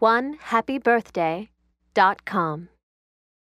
onehappybirthday.com.